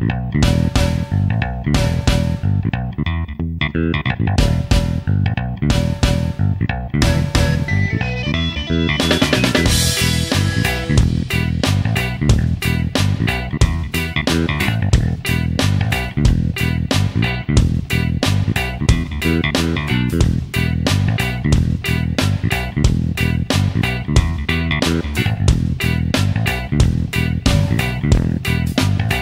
Mm-hmm.